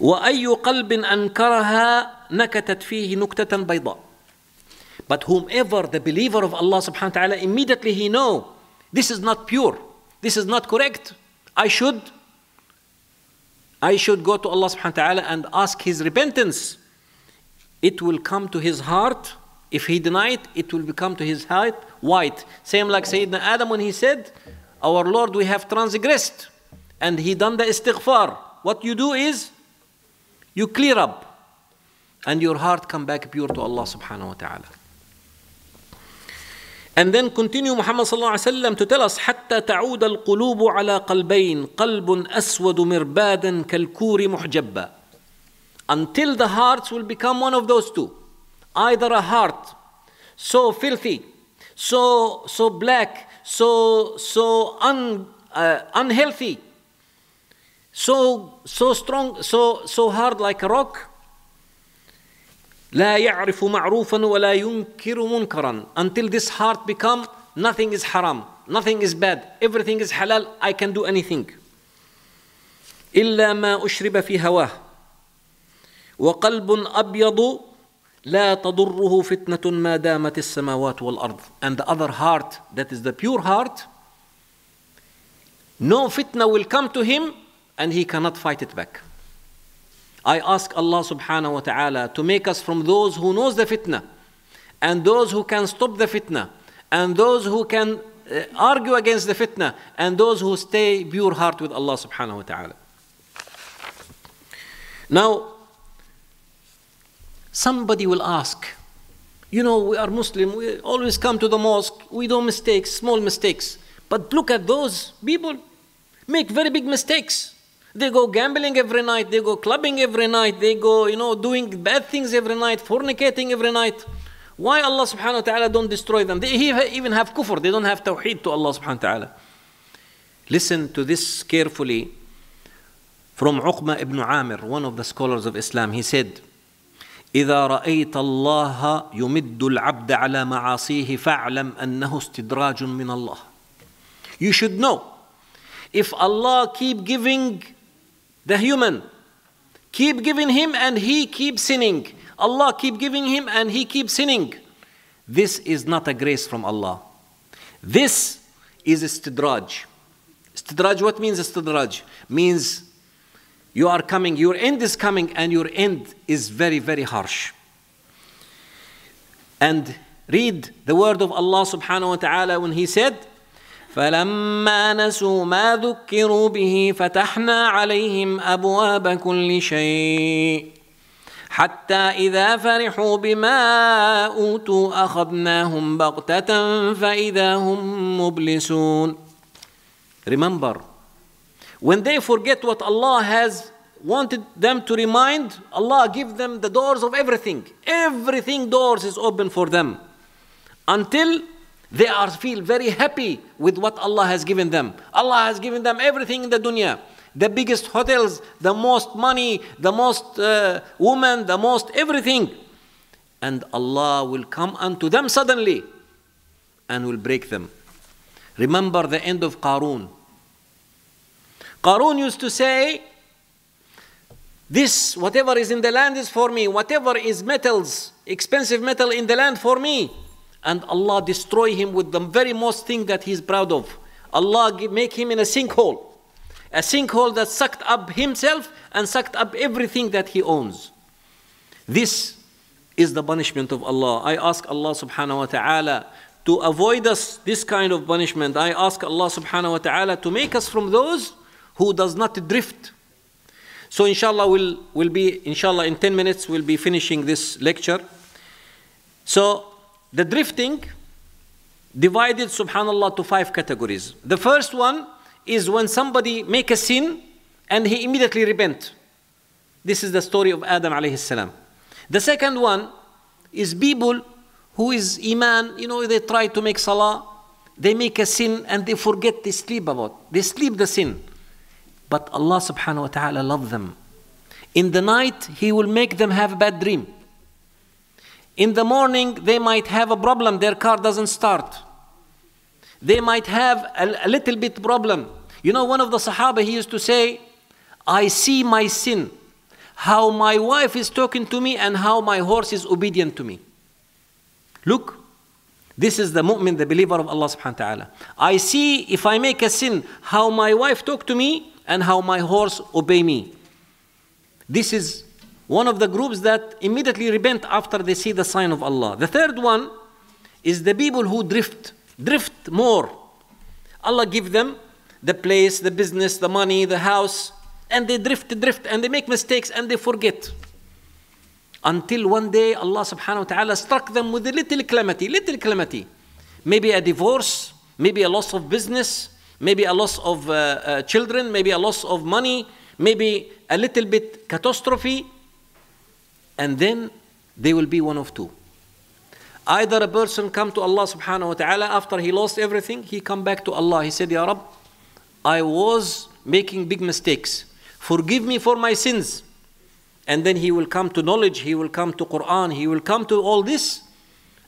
وأي قلب أنكرها نكتت فيه نكتة بيضاء But whomever the believer of Allah subhanahu wa ta'ala immediately he know this is not pure, this is not correct. I should I should go to Allah subhanahu wa ta'ala and ask his repentance. It will come to his heart. If he deny it, it will become to his heart white. Same like Sayyidina Adam when he said, Our Lord, we have transgressed. And he done the istighfar. What you do is you clear up and your heart come back pure to Allah subhanahu wa ta'ala. And then continue Muhammad sallallahu alaihi wasallam to tell us حتى تعود القلوب على قلبين قلب أسود مربادا كالكور محجبا until the hearts will become one of those two either a heart so filthy so so black so so un, uh, unhealthy so so strong so so hard like a rock لا يعرف معروفا ولا ينكر منكرا until this heart become nothing is haram nothing is bad everything is halal I can do anything إلا ما أشرب في هواه وقلب أبيض لا تضره فتنة ما دامت السماوات والأرض and the other heart that is the pure heart no fitna will come to him and he cannot fight it back I ask Allah subhanahu wa ta'ala to make us from those who knows the fitna and those who can stop the fitna and those who can uh, argue against the fitna and those who stay pure heart with Allah subhanahu wa ta'ala. Now, somebody will ask, you know, we are Muslim, we always come to the mosque, we do mistakes, small mistakes. But look at those people, make very big mistakes. They go gambling every night, they go clubbing every night, they go, you know, doing bad things every night, fornicating every night. Why Allah subhanahu wa ta'ala don't destroy them? They even have kufr, they don't have tawheed to Allah subhanahu wa ta'ala. Listen to this carefully from Uqba ibn Amir, one of the scholars of Islam. He said, إذا رأيت الله يمد العبد على معاصيه فاعلم أنه استدراج من الله. You should know if Allah keep giving the human. Keep giving him and he keep sinning. Allah keep giving him and he keep sinning. This is not a grace from allah. This is istidraj. Istidraj what means istidraj? Means you are coming your end is coming and your end is very very harsh. And read the word of allah subhanahu wa ta'ala when he said فلما نسوا ما ذكروا به فتحنا عليهم ابواب كل شيء حتى اذا فرحوا بما اوتوا اخذناهم بغته فاذا هم مبلسون remember when they forget what allah has wanted them to remind allah give them the doors of everything everything doors is open for them until they are feel very happy with what Allah has given them. Allah has given them everything in the dunya. The biggest hotels, the most money, the most uh, women, the most everything. And Allah will come unto them suddenly and will break them. Remember the end of Qarun. Qarun used to say, This, whatever is in the land is for me, whatever is metals, expensive metal in the land for me and Allah destroy him with the very most thing that he's proud of. Allah make him in a sinkhole, a sinkhole that sucked up himself and sucked up everything that he owns. This is the punishment of Allah. I ask Allah subhanahu wa ta'ala to avoid us this kind of punishment. I ask Allah subhanahu wa ta'ala to make us from those who does not drift. So inshallah we'll, we'll be, inshallah in 10 minutes we'll be finishing this lecture. So the drifting divided subhanallah to five categories. The first one is when somebody make a sin and he immediately repent. This is the story of adam alayhi salam. The second one is people who is iman you know they try to make salah they make a sin and they forget they sleep about they sleep the sin. But allah subhanahu wa ta'ala love them. In the night he will make them have a bad dream in the morning, they might have a problem, their car doesn't start. They might have a, a, little bit problem. You know, one of the Sahaba, he used to say, I see my sin. how my wife is talking to me and how my horse is obedient to me. Look, this is the mu'min, the believer of Allah subhanahu wa ta'ala. I see if I make a sin, how my wife talk to me and how my horse obey me. This is one of the groups that immediately repent after they see the sign of Allah. The third one is the people who drift, drift more. Allah give them the place, the business, the money, the house, and they drift, drift, and they make mistakes and they forget. Until one day Allah subhanahu wa ta'ala struck them with a little calamity, little calamity. Maybe a divorce, maybe a loss of business, maybe a loss of uh, uh, children, maybe a loss of money, maybe a little bit catastrophe, and then they will be one of two. Either a person come to Allah subhanahu wa ta'ala after he lost everything, he come back to Allah. He said, Ya Rab, I was making big mistakes. Forgive me for my sins. And then he will come to knowledge, he will come to Quran, he will come to all this.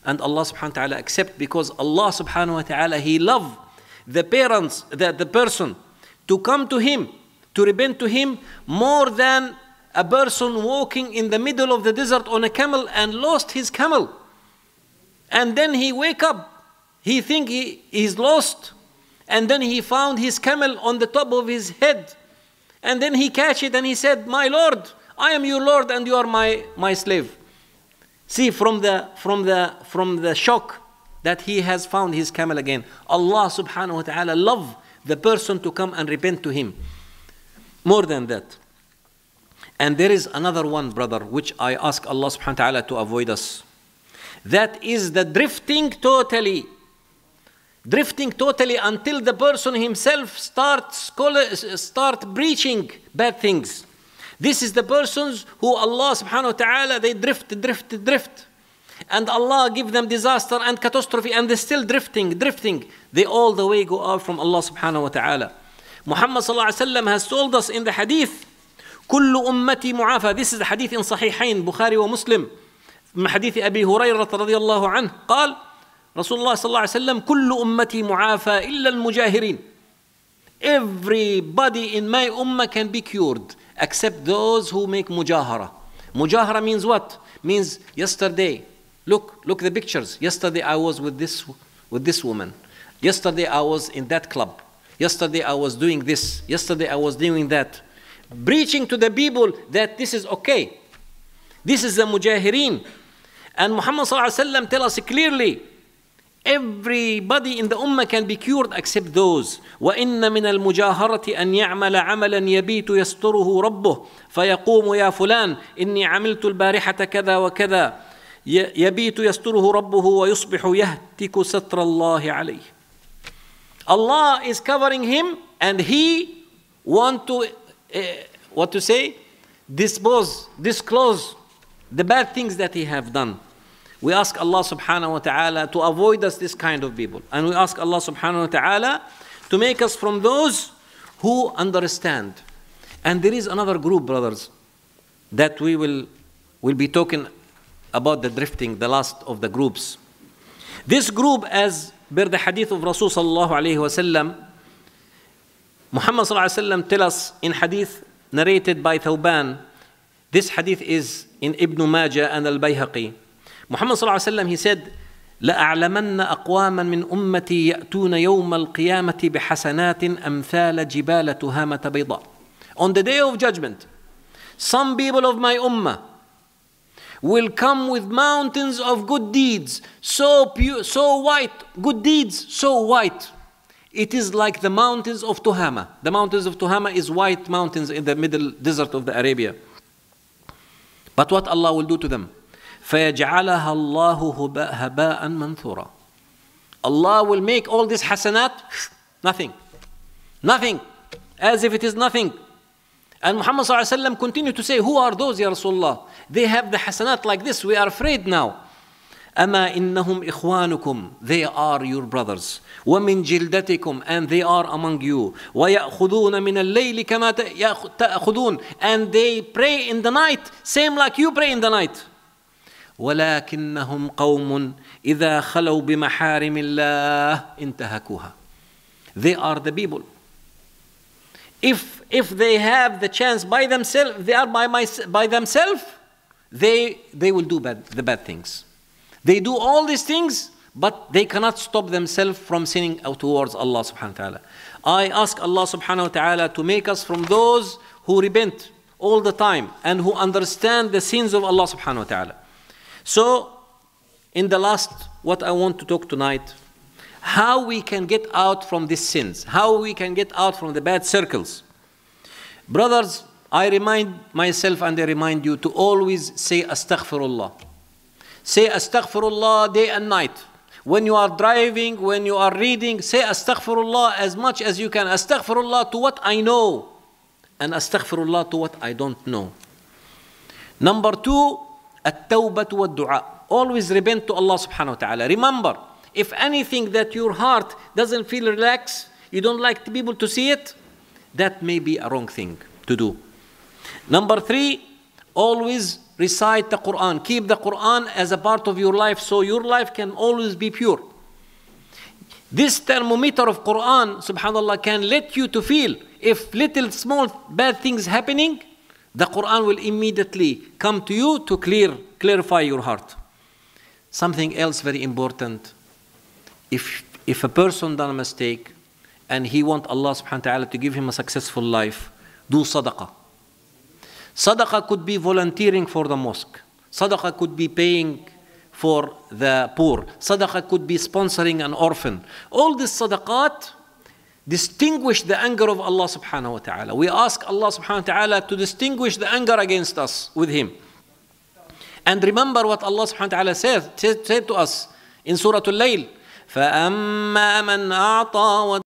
And Allah subhanahu wa ta'ala accept because Allah subhanahu wa ta'ala, He love the parents, the, the person to come to Him, to repent to Him more than a person walking in the middle of the desert on a camel and lost his camel. And then he wake up, he think he is lost. And then he found his camel on the top of his head. And then he catch it and he said, My Lord, I am your Lord and you are my, my slave. See, from the, from, the, from the shock that he has found his camel again, Allah subhanahu wa ta'ala love the person to come and repent to him. More than that. And there is another one, brother, which I ask Allah subhanahu wa ta'ala to avoid us. That is the drifting totally. Drifting totally until the person himself starts start preaching bad things. This is the persons who Allah subhanahu wa ta'ala they drift, drift, drift. And Allah give them disaster and catastrophe and they're still drifting, drifting. They all the way go out from Allah subhanahu wa ta'ala. Muhammad sallallahu alayhi wa sallam has told us in the hadith, كل أمتي معافى. This is hadith in صحيحين Bukhari ومسلم. من حديث أبي هريرة رضي الله عنه قال رسول الله صلى الله عليه وسلم كل أمتي معافى إلا المجاهرين Everybody in my ummah can be cured except those who make mujahara. Mujahara means what? Means yesterday. Look, look the pictures. Yesterday I was with this with this woman. Yesterday I was in that club. Yesterday I was doing this. Yesterday I was doing that. Preaching to the people that this is okay. This is the mujahirin. And Muhammad ﷺ tell us clearly, everybody in the ummah can be cured except those. وإن من المجاهرة أن يعمل عملا يبيت يستره ربه فيقوم يا فلان إني عملت البارحة كذا وكذا يبيت يستره ربه ويصبح يهتك ستر الله عليه. Allah is covering him and he want to uh, what to say dispose disclose the bad things that he have done we ask Allah subhanahu wa ta'ala to avoid us this kind of people. And we ask Allah subhanahu wa ta'ala to make us from those who understand. And there is another group, brothers, that we will, will be talking about the drifting, the last of the groups. This group, as per the hadith of Rasul sallallahu Muhammad sallallahu alayhi wa sallam tell us in hadith narrated by Thawban, this hadith is in Ibn Majah and Al-Bayhaqi. Muhammad صلى الله عليه وسلم he said لأعلمن أقواما من أمتي يأتون يوم القيامة بحسنات أمثال جبال تهامة بيضاء On the day of judgment some people of my ummah will come with mountains of good deeds so pure so white good deeds so white it is like the mountains of Tuhama the mountains of Tuhama is white mountains in the middle desert of the Arabia but what Allah will do to them فيجعلها الله هباء منثورا Allah will make all this hasanat nothing nothing as if it is nothing and Muhammad ﷺ continued to say who are those ya Rasulullah they have the hasanat like this we are afraid now أما إنهم إخوانكم they are your brothers ومن جلدتكم and they are among you ويأخذون من الليل كما تأخذون and they pray in the night same like you pray in the night ولكنهم قوم إذا خلوا بمحارم الله انتهكوها They are the people. If if they have the chance by themselves, they are by, my, by themselves, they, they will do bad, the bad things. They do all these things, but they cannot stop themselves from sinning towards Allah subhanahu wa ta'ala. I ask Allah subhanahu wa ta'ala to make us from those who repent all the time and who understand the sins of Allah subhanahu wa ta'ala. So, in the last, what I want to talk tonight, how we can get out from these sins, how we can get out from the bad circles. Brothers, I remind myself and I remind you to always say astaghfirullah. Say astaghfirullah day and night. When you are driving, when you are reading, say astaghfirullah as much as you can. Astaghfirullah to what I know and astaghfirullah to what I don't know. Number two, at-tawbah wa dua. Always repent to Allah subhanahu wa ta'ala. Remember, if anything that your heart doesn't feel relaxed, you don't like people to see it, that may be a wrong thing to do. Number three, always recite the Quran. Keep the Quran as a part of your life so your life can always be pure. This thermometer of Quran, subhanAllah, can let you to feel if little small bad things happening, the Quran will immediately come to you to clear, clarify your heart. Something else very important. If, if a person done a mistake and he want Allah subhanahu wa ta'ala to give him a successful life, do sadaqah. Sadaqah could be volunteering for the mosque. Sadaqah could be paying for the poor. Sadaqah could be sponsoring an orphan. All these sadaqat distinguish the anger of Allah subhanahu wa ta'ala. We ask Allah subhanahu wa ta'ala to distinguish the anger against us with Him. And remember what Allah subhanahu wa ta'ala said, said, said to us in Surah Al-Layl. فأما من أعطى